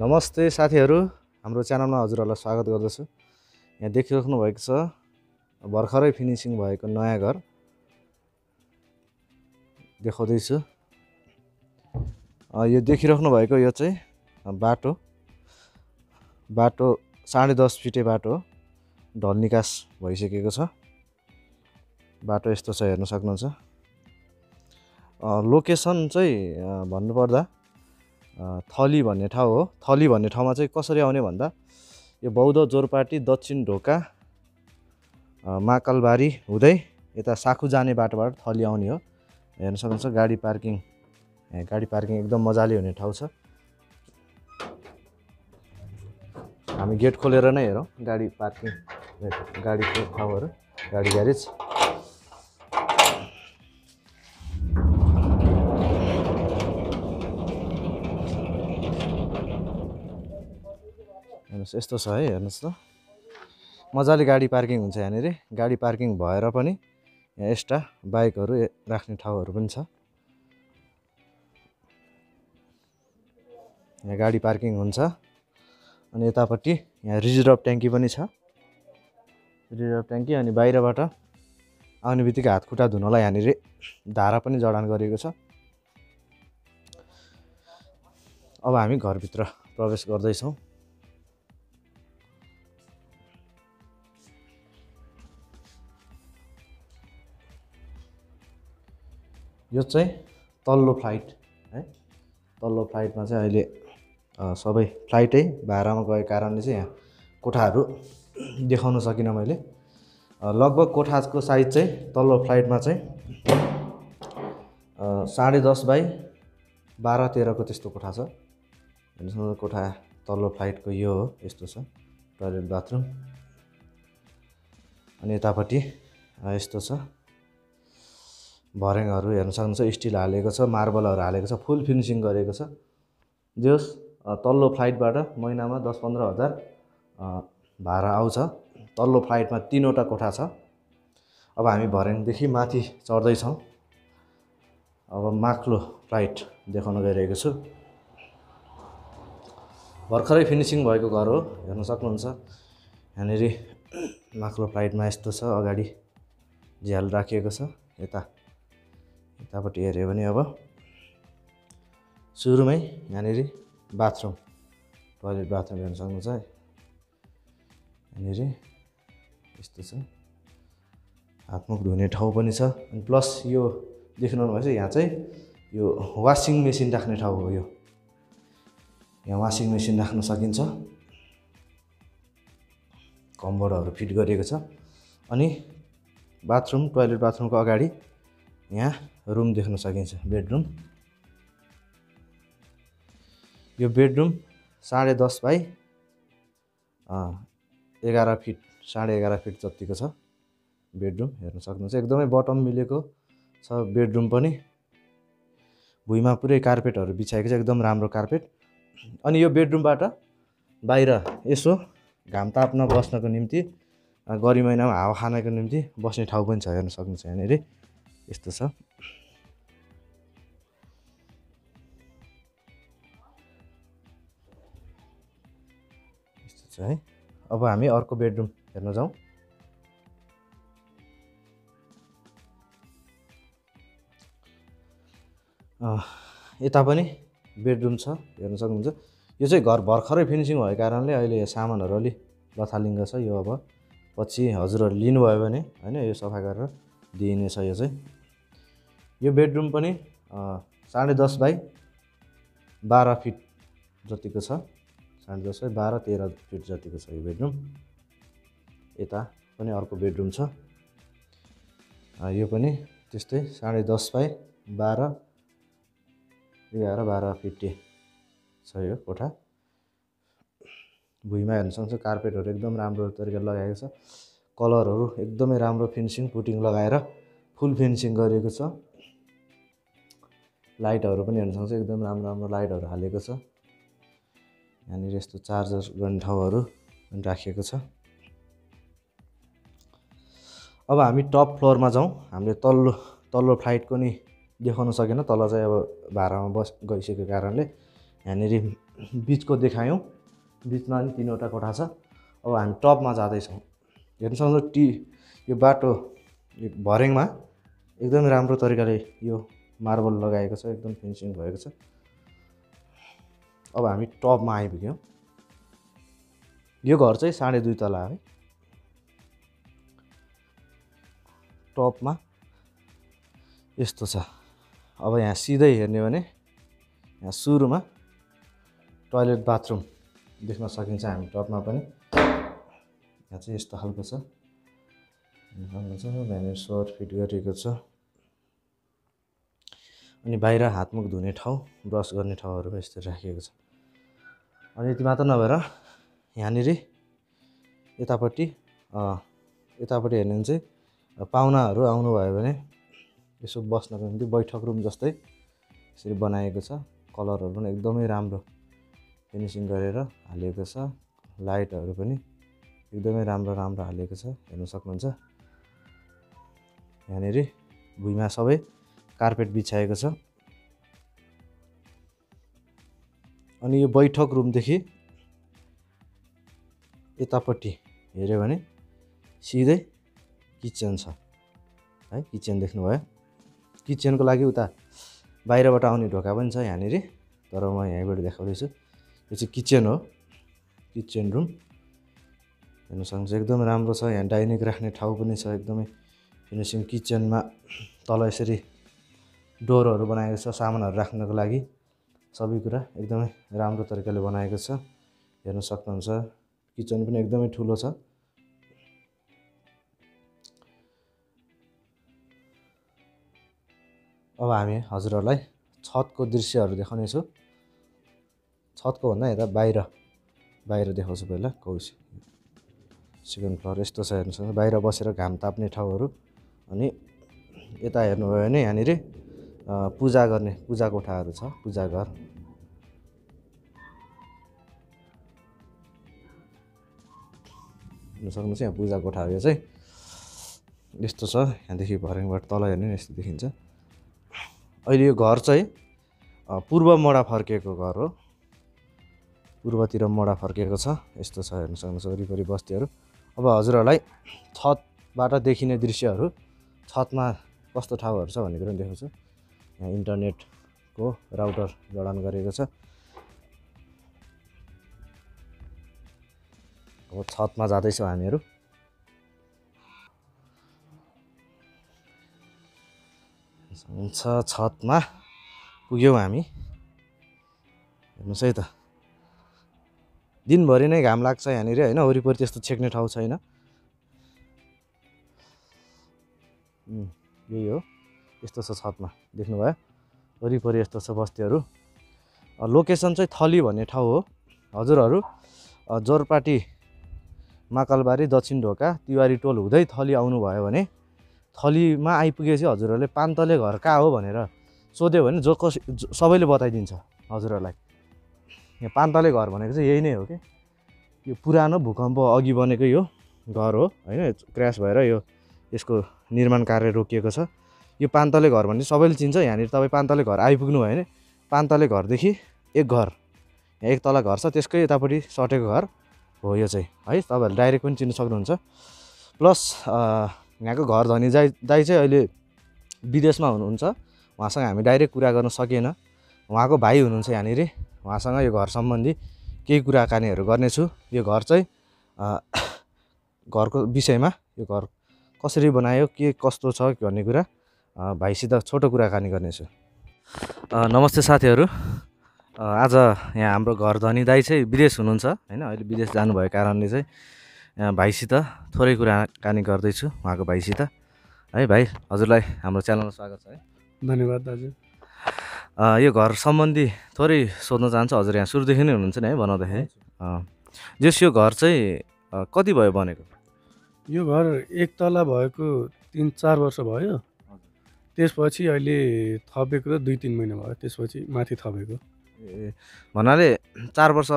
नमस्ते साथीहरू। हाम्रो च्यानलमा हजुरहरूलाई स्वागत गर्दछु। यहाँ देखिराख्नु भएको छ भर्खरै फिनिसिङ भएको नयाँ घर। देखाउँदैछु। यो देखिराख्नु भएको यो चाहिँ बाटो। बाटो साढे दस फिटे बाटो ढल निकास भइसकेको छ। बाटो यस्तो छ हेर्न सक्नुहुन्छ। लोकेसन चाहिँ भन्नुपर्दा थली भन्ने ठाउँ हो। थली भन्ने ठाउँमा चाहिँ कसरी आउने भन्दा यो बौद्ध जोरपाटी दक्षिण ढोका महाकालबारी हुँदै यता साखु जाने बाटोबाट थली आउने हो। हेर्न सक्नुहुन्छ गाडी पार्किङ गाडी पार्किङ एकदम मजाले हुने ठाउँ छ। हामी गेट खोलेर नै हेरौँ गाडी पार्किङ गाडीको ठाउँहरू गाडी ग्यारेज। हेर्नुहोस् यस्तो छ है हेर्नुहोस् त मजाले गाडी पार्किङ हुन्छ यहाँनिर। गाडी पार्किङ भएर पनि यहाँ एक्स्ट्रा बाइकहरू राख्ने ठाउँहरू पनि छ। यहाँ गाडी पार्किङ हुन्छ। अनि यतापट्टि यहाँ रिजर्भ ट्याङ्की पनि छ। रिजर्भ ट्याङ्की अनि बाहिरबाट आउने बित्तिकै हात खुट्टा धुनलाई यहाँनिर धारा पनि जडान गरिएको छ। अब हामी घरभित्र प्रवेश गर्दैछौँ। यो चाहिँ तल्लो फ्लाइट है? तल्लो फ्लाइटमा चाहिँ अहिले सबै फ्लाइटै भाडामा गएको कारणले चाहिँ यहाँ कोठाहरू देखाउन सकिनँ मैले। लगभग कोठाको साइज चाहिँ तल्लो फ्लाइटमा चाहिँ साढे दस बाई बाह्र तेह्रको त्यस्तो कोठा छ। हेर्नुहोस् न कोठा तल्लो फ्लाइटको यो हो यस्तो छ। Toilet bathroom. अनि यतापट्टि यस्तो छ। भर्याङहरू हेर्न सक्नुहुन्छ स्टिल हालेको छ मार्बलहरू हालेको छ फुल फिनिसिङ गरेको छ। जे होस् अ, तल्लो फ्लाइटबाट महिनामा दस पन्ध्र हजार भाडा आउँछ। तल्लो फ्लाइटमा तिनवटा कोठा छ। अब हामी भर्याङदेखि माथि चढ्दैछौँ। अब माथिल्लो फ्लाइट देखाउन गइरहेको छु। भर्खरै फिनिसिङ भएको घर हो हेर्न सक्नुहुन्छ। यहाँनिर माथिल्लो फ्लाइटमा यस्तो छ अगाडि झ्याल राखिएको छ यता। यतापट्टि हेऱ्यो भने अब सुरुमै यहाँनिर बाथरुम टोइलेट बाथरुम हेर्न सक्नुहुन्छ है। यहाँनिर यस्तो छ। हातमुख धुने ठाउँ पनि छ। अनि प्लस यो देख्नु भएछ यहाँ चाहिँ यो वासिङ मेसिन राख्ने ठाउँ हो यो। यहाँ वासिङ मेसिन राख्न सकिन्छ। कम्बोर्डहरू फिट गरिएको छ। अनि बाथरुम टोइलेट बाथरुमको अगाडि यहाँ रुम देख्न सकिन्छ बेडरुम यो बेडरुम साढे दस बाई एघार फिट साढे एघार फिट जतिको छ बेडरुम हेर्न सक्नुहुन्छ। एकदमै बटम मिलेको छ बेडरुम पनि। भुइँमा पुरै कार्पेटहरू बिछाएको छ एकदम राम्रो कार्पेट अनि यो बेडरुमबाट बाहिर यसो घाम ताप्न बस्नको निम्ति गरी महिनामा हावा खानको निम्ति बस्ने ठाउँ पनि छ हेर्न सक्नुहुन्छ यहाँनिर। यस्तो छ यस्तो छ है अब हामी अर्को बेडरुम हेर्न जाउँ यता पनि बेडरुम छ हेर्न सक्नुहुन्छ यो चाहिँ घर भर्खरै फिनिसिङ भएको कारणले अहिले सामानहरू अलि लथालिङ्ग छ यो अब पछि हजुरहरू लिनुभयो भने होइन यो सफा गरेर दिइनेछ यो चाहिँ यो बेडरुम पनि साढे दस बाई बाह्र फिट जतिको छ साढे दस बाई बाह्र तेह्र फिट जतिको छ यो बेडरुम। यता पनि अर्को बेडरुम छ। यो पनि त्यस्तै साढे दस बाई बाह्र एघार बाह्र फिटे छ यो कोठा। भुइँमा हेर्न सक्नुहुन्छ कार्पेटहरू एकदम राम्रो तरिकाले लगाएको छ। कलरहरू एकदमै राम्रो फिनिसिङ पुटिङ लगाएर फुल फिनिसिङ गरिएको छ। लाइटहरू पनि हेर्न सक्नुहुन्छ एकदम राम्रो राम्रो लाइटहरू हालेको छ। यहाँनिर यस्तो चार्जर गर्ने ठाउँहरू पनि राखिएको छ। अब हामी टप फ्लोरमा जाउँ। हामीले तल्लो तल्लो फ्लाइटको नि देखाउन सकेन। तल चाहिँ अब भाडामा बस गइसकेको कारणले यहाँनिर बिचको देखायौँ। बिचमा पनि तिनवटा कोठा छ। अब हामी टपमा जाँदैछौँ। हेर्नु सक्नुहुन्छ टी यो बाटो यो भर्याङमा एकदमै राम्रो तरिकाले यो मार्बल लगाएको छ एकदम फिनिसिङ भएको छ। अब हामी टपमा आइपुग्यौँ। यो घर चाहिँ साढे दुई तला है टपमा यस्तो छ। अब यहाँ सिधै हेर्ने भने यहाँ सुरुमा टोइलेट बाथरुम देख्न सकिन्छ हामी टपमा पनि। यहाँ चाहिँ यस्तो खालको छ। राम्रो छ यहाँनिर सर फिट गरिएको छ। अनि बाहिर हातमुख धुने ठाउँ ब्रस गर्ने ठाउँहरू यस्तो राखिएको छ। अनि यति मात्र नभएर यहाँनिर यतापट्टि यतापट्टि हेर्ने चाहिँ पाहुनाहरू आउनुभयो भने यसो बस्नको निम्ति बैठक रुम जस्तै यसरी बनाएको छ। कलरहरू पनि एकदमै राम्रो फिनिसिङ गरेर हालिएको छ। लाइटहरू पनि एकदमै राम्रो राम्रो हालिएको छ। हेर्नु सक्नुहुन्छ। यहाँनिर भुइँमा सबै कार्पेट बिछाएको छ। अनि यो बैठक रुमदेखि यतापट्टि हेऱ्यो भने सिधै किचन छ है? किचन देख्नुभयो। किचनको लागि उता बाहिरबाट आउने ढोका पनि छ यहाँनिर तर म यहीँबाट देखाउँदैछु। यो चाहिँ किचन हो किचन रुम। हेर्नु सक्नुहुन्छ एकदम राम्रो छ। यहाँ डाइनिङ राख्ने ठाउँ पनि छ एकदमै फिनिसिङ किचनमा। तल यसरी डोरहरू बनाएको छ सामानहरू राख्नको लागि। सबै कुरा एकदमै राम्रो तरिकाले बनाएको छ। हेर्नु सक्नुहुन्छ किचन पनि एकदमै ठुलो छ। अब हामी हजुरहरूलाई छतको दृश्यहरू देखाउनेछु। छतको भन्दा यता बाहिर बाहिर देखाउँछु पहिला कौसी। सेकेन्ड फ्लोर यस्तो छ हेर्नुहोस् बाहिर बसेर घाम ताप्ने ठाउँहरू। अनि यता हेर्नुभयो भने यहाँनिर पूजा गर्ने पूजा कोठाहरू छ पूजा घर। हेर्नु सक्नुहोस् यहाँ पूजा कोठाहरू चाहिँ यस्तो छ यहाँदेखि भर्याङबाट तल हेर्ने यस्तो देखिन्छ। अहिले यो घर चाहिँ पूर्व मोडा फर्किएको घर हो। पूर्वतिर मोडा फर्किएको छ यस्तो छ हेर्नु सक्नुहुन्छ वरिपरि बस्तीहरू। अब हजुरहरूलाई छतबाट देखिने दृश्यहरू छतमा कस्तो ठाउँहरू छ भन्ने कुरो पनि देखाउँछु। इन्टरनेटको राउटर जडान गरेको छ। अब छतमा जाँदैछौँ हामीहरू। हुन्छ छतमा पुग्यौँ हामी। हेर्नुहोस् है त। दिनभरि नै घाम लाग्छ यहाँनिर होइन? वरिपरि त्यस्तो छेक्ने ठाउँ छैन। यही हो। यस्तो छ छतमा। देख्नुभयो? वरिपरि यस्तो छ बस्तीहरू। लोकेसन चाहिँ थली भन्ने ठाउँ हो। हजुरहरू जोरपाटी महाकालबारी दक्षिण ढोका तिवारी टोल हुँदै थली आउनुभयो भने थलीमा आइपुगेपछि हजुरहरूले पान्तले घर कहाँ हो भनेर सोध्यो भने जो कस सबैले बताइदिन्छ हजुरहरूलाई। यहाँ पान्तले घर भनेको चाहिँ यही नै हो कि? यो पुरानो भूकम्प अघि बनेको यो घर हो होइन? क्रास भएर यो यसको निर्माण कार्य रोकिएको छ। यो पान्तले घर भने सबैले चिन्छ यहाँनिर तपाईँ पान्तले घर आइपुग्नु भयो भने पान्तले घरदेखि एक घर यहाँ एक तला घर छ त्यसकै यतापट्टि सटेको घर हो यो चाहिँ। है तपाईँहरूले डाइरेक्ट पनि चिन्नु सक्नुहुन्छ। प्लस यहाँको घर धनी जाई दाई चाहिँ अहिले विदेशमा हुनुहुन्छ उहाँसँग हामी डाइरेक्ट कुरा गर्न सकेन उहाँको भाइ हुनुहुन्छ यहाँनिर उहाँसँग यो घर सम्बन्धी केही कुराकानीहरू गर्नेछु। यो घर चाहिँ घरको विषयमा यो घर कसरी बनायो के कस्तो छ भन्ने कुरा भाइसित छोटो कुराकानी गर्नेछु। नमस्ते साथीहरू। आज यहाँ हाम्रो घर धनी दाई चाहिँ विदेश हुनुहुन्छ होइन? अहिले विदेश जानुभएको कारणले चाहिँ भाइसित थोरै कुराकानी गर्दैछु उहाँको भाइसित। है भाइ हजुरलाई हाम्रो च्यानलमा स्वागत छ है। धन्यवाद दाजु। यो घर सम्बन्धी थोरै सोध्न चाहन्छु हजुर यहाँ सुरुदेखि नै हुनुहुन्छ नि है बनाउँदाखेरि जस यो घर चाहिँ कति भयो बनेको यो घर एक तला भएको तिन चार वर्ष भयो। त्यसपछि अहिले थपेको त दुई तिन महिना भयो। त्यसपछि माथि थपेको। ए भन्नाले चार वर्ष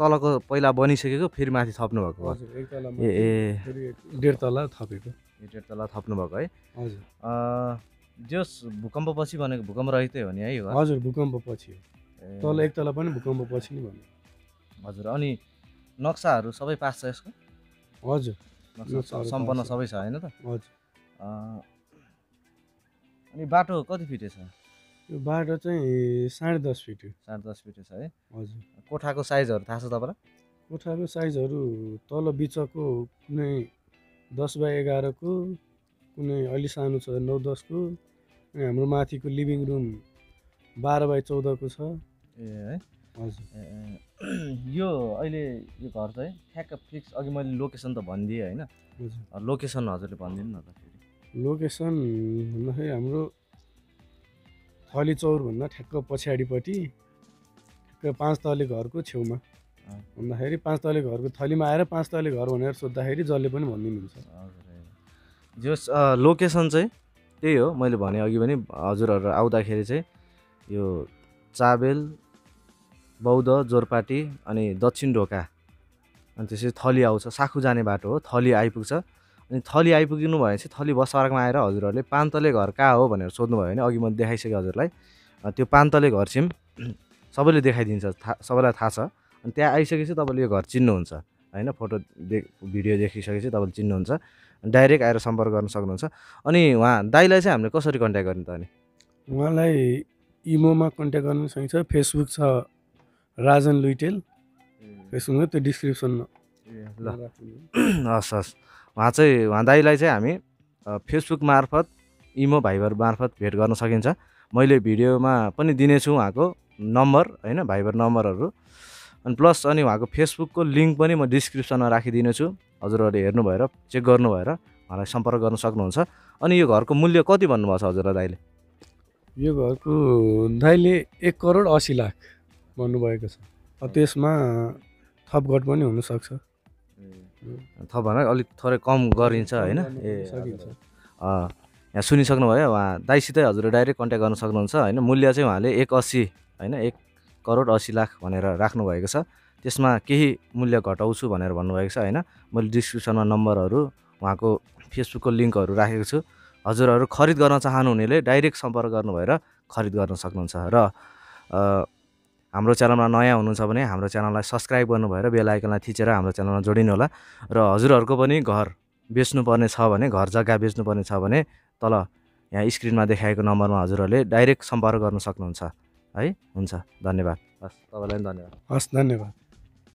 तलको पहिला बनिसकेको फेरि माथि थप्नु भएको हो। हजुर एक तला ए ए। डेढ तला थपेको। डेढ तला थप्नु भएको है। हजुर। जस भूकम्पपछि बनेको भूकम्प रहितै हो नि है हजुर भूकम्प पछि ए, तल एक तला पनि भूकम्प पछि नै भन्यो हजुर अनि नक्साहरू सबै पास छ यसको? हजुर। सम्पन्न। सबै छ होइन त? हजुर। अनि बाटो कति फिटे छ? यो बाटो चाहिँ साढे दस फिट। साढे दस फिटे छ है। हजुर। कोठाको साइजहरू थाहा छ तपाईँलाई? कोठाको साइजहरू तल बिचको कुनै दस बाई एघारको कुनै अलि सानो छ नौ दसको अनि हाम्रो माथिको लिभिङ रुम बाह्र बाई चौधको छ। ए है। हजुर। यो अहिले यो घर चाहिँ ठ्याक्क फिक्स अघि मैले लोकेसन त भनिदिएँ होइन। हजुर। लोकेसन हजुरले भनिदिनु न त। लोकेसन भन्दाखेरि हाम्रो थली चौरभन्दा ठ्याक्क पछाडिपट्टि ठ्याक्क पाँच तले घरको छेउमा। भन्दाखेरि पाँच तले घरको थलीमा आएर पाँच तले घर भनेर सोद्धाखेरि जसले पनि भनिदिनुहुन्छ अँ, लोकेसन चाहिँ त्यही हो मैले भने अघि पनि हजुरहरू आउँदाखेरि चाहिँ यो चाबेल बौद्ध जोरपाटी अनि दक्षिण ढोका अनि त्यसपछि थली आउँछ साखु जाने बाटो हो थली आइपुग्छ। अनि थली आइपुग्नु भयो चाहिँ थली बस पार्कमा आएर हजुरहरूले पान्तले घर कहाँ हो भनेर सोध्नुभयो भने अघि मैले देखाइसकेँ हजुरलाई। त्यो पान्तले घर चाहिँ सबैले देखाइदिन्छ थाहा सबैलाई थाहा छ। अनि त्यहाँ आइसकेपछि तपाईँले यो घर चिन्नुहुन्छ होइन? फोटो दे भिडियो देखिसकेपछि तपाईँले चिन्नुहुन्छ। डाइरेक्ट आएर सम्पर्क गर्न सक्नुहुन्छ। अनि उहाँ दाइलाई चाहिँ हामीले कसरी कन्ट्याक्ट गर्ने त अनि? उहाँलाई इमोमा कन्ट्याक्ट गर्न सकिन्छ। फेसबुक छ राजन लुइटेल। फेसबुकमा त्यो डिस्क्रिप्सनमा। ल। हस् हस्। उहाँ चाहिँ उहाँ दाइलाई चाहिँ हामी फेसबुक मार्फत इमो भाइबर मार्फत भेट गर्न सकिन्छ। मैले भिडियोमा पनि दिनेछु उहाँको नम्बर होइन भाइबर नम्बरहरू। अनि प्लस अनि उहाँको फेसबुकको लिङ्क पनि म डिस्क्रिप्सनमा राखिदिनेछु। हजुरहरूले हेर्नु भएर चेक गर्नु भएर उहाँलाई सम्पर्क गर्न सक्नुहुन्छ। अनि यो घरको मूल्य कति भन्नुभएको छ हजुरलाई दाइले यो घरको दाइले एक करोड असी लाख भन्नुभएको छ। त्यसमा थपघट पनि हुनसक्छ। थप भन अलिक थोरै कम गरिन्छ होइन? ए यहाँ सुनिसक्नुभयो उहाँ दाइसितै हजुर डाइरेक्ट कन्ट्याक्ट गर्न सक्नुहुन्छ होइन? मूल्य चाहिँ उहाँले एक अस्सी होइन? एक करोड अस्सी लाख भनेर राख्नुभएको छ। त्यसमा केही मूल्य घटाउँछु भनेर भन्नुभएको छ होइन? मैले डिस्क्रिप्सनमा नम्बरहरू उहाँको फेसबुकको लिङ्कहरू राखेको छु। हजुरहरू खरिद गर्न चाहनुहुनेले डाइरेक्ट सम्पर्क गर्नु भएर खरिद गर्न सक्नुहुन्छ र हाम्रो च्यानलमा नयाँ हुनुहुन्छ भने हाम्रो च्यानललाई सब्सक्राइब गर्नु भएर बेल आइकनलाई थिचेर हाम्रो च्यानलमा जोडिनु होला। र हजुरहरूको पनि घर बेच्नुपर्ने छ भने घर जग्गा बेच्नुपर्ने छ भने तल यहाँ स्क्रिनमा देखाएको नम्बरमा हजुरहरूले डाइरेक्ट सम्पर्क गर्न सक्नुहुन्छ। है हुन्छ धन्यवाद। हस् तपाईँलाई पनि धन्यवाद। हस् धन्यवाद।